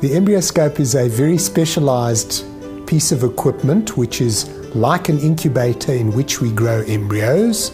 The embryoscope is a very specialized piece of equipment which is like an incubator in which we grow embryos,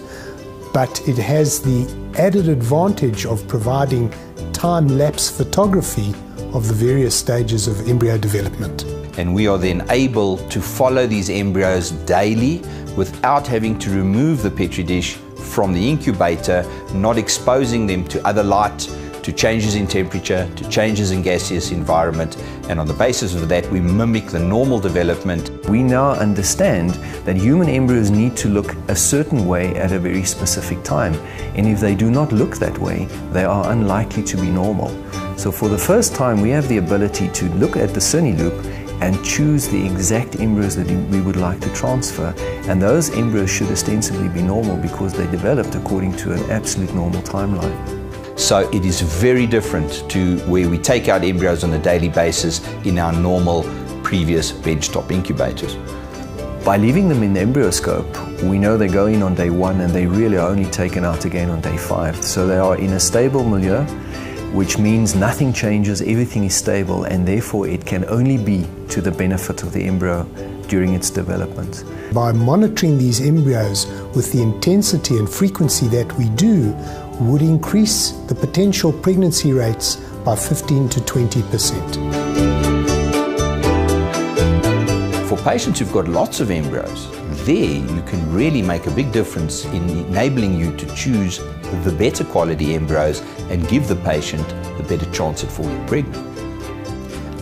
but it has the added advantage of providing time lapse photography of the various stages of embryo development. And we are then able to follow these embryos daily without having to remove the petri dish from the incubator, not exposing them to other light, to changes in temperature, to changes in gaseous environment, and on the basis of that we mimic the normal development. We now understand that human embryos need to look a certain way at a very specific time, and if they do not look that way, they are unlikely to be normal. So for the first time we have the ability to look at the Cine loop and choose the exact embryos that we would like to transfer. And those embryos should ostensibly be normal because they developed according to an absolute normal timeline. So it is very different to where we take out embryos on a daily basis in our normal previous benchtop incubators. By leaving them in the embryoscope, we know they go in on day one and they really are only taken out again on day five. So they are in a stable milieu which means nothing changes, everything is stable, and therefore it can only be to the benefit of the embryo during its development. By monitoring these embryos with the intensity and frequency that we do, would increase the potential pregnancy rates by 15 to 20 percent. For patients who've got lots of embryos, there you can really make a big difference in enabling you to choose the better quality embryos and give the patient the better chance at falling pregnant.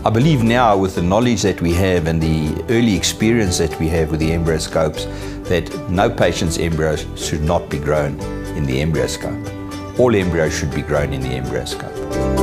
I believe now with the knowledge that we have and the early experience that we have with the embryoscopes that no patient's embryos should not be grown in the embryoscope. All embryos should be grown in the embryoscope.